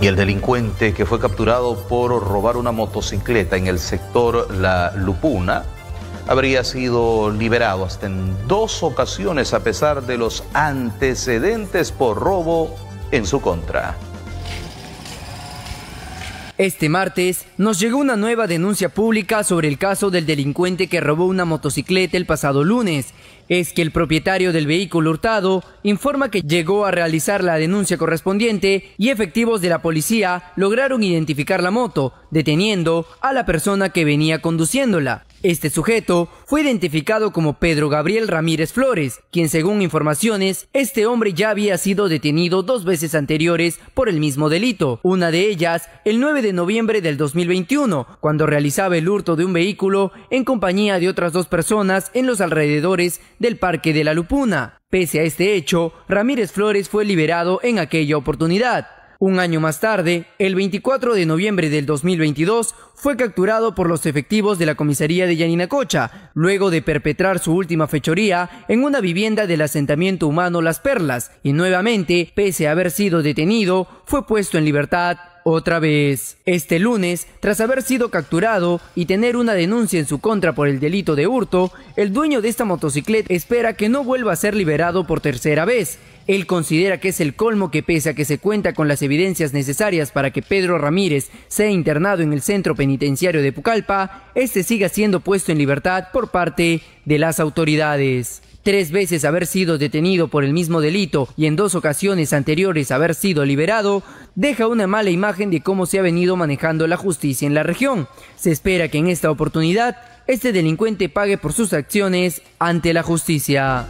Y el delincuente que fue capturado por robar una motocicleta en el sector La Lupuna habría sido liberado hasta en dos ocasiones a pesar de los antecedentes por robo en su contra. Este martes nos llegó una nueva denuncia pública sobre el caso del delincuente que robó una motocicleta el pasado lunes. Es que el propietario del vehículo hurtado informa que llegó a realizar la denuncia correspondiente y efectivos de la policía lograron identificar la moto, deteniendo a la persona que venía conduciéndola. Este sujeto fue identificado como Pedro Gabriel Ramírez Flores, quien según informaciones, este hombre ya había sido detenido dos veces anteriores por el mismo delito, una de ellas el 9 de noviembre del 2021, cuando realizaba el hurto de un vehículo en compañía de otras dos personas en los alrededores del Parque de la Lupuna. Pese a este hecho, Ramírez Flores fue liberado en aquella oportunidad. Un año más tarde, el 24 de noviembre del 2022, fue capturado por los efectivos de la comisaría de Yaninacocha, luego de perpetrar su última fechoría en una vivienda del asentamiento humano Las Perlas, y nuevamente, pese a haber sido detenido, fue puesto en libertad otra vez. Este lunes, tras haber sido capturado y tener una denuncia en su contra por el delito de hurto, el dueño de esta motocicleta espera que no vuelva a ser liberado por tercera vez. Él considera que es el colmo que pese a que se cuenta con las evidencias necesarias para que Pedro Ramírez sea internado en el centro penitenciario de Pucallpa, este siga siendo puesto en libertad por parte de las autoridades tres veces haber sido detenido por el mismo delito y en dos ocasiones anteriores haber sido liberado, deja una mala imagen de cómo se ha venido manejando la justicia en la región. Se espera que en esta oportunidad este delincuente pague por sus acciones ante la justicia.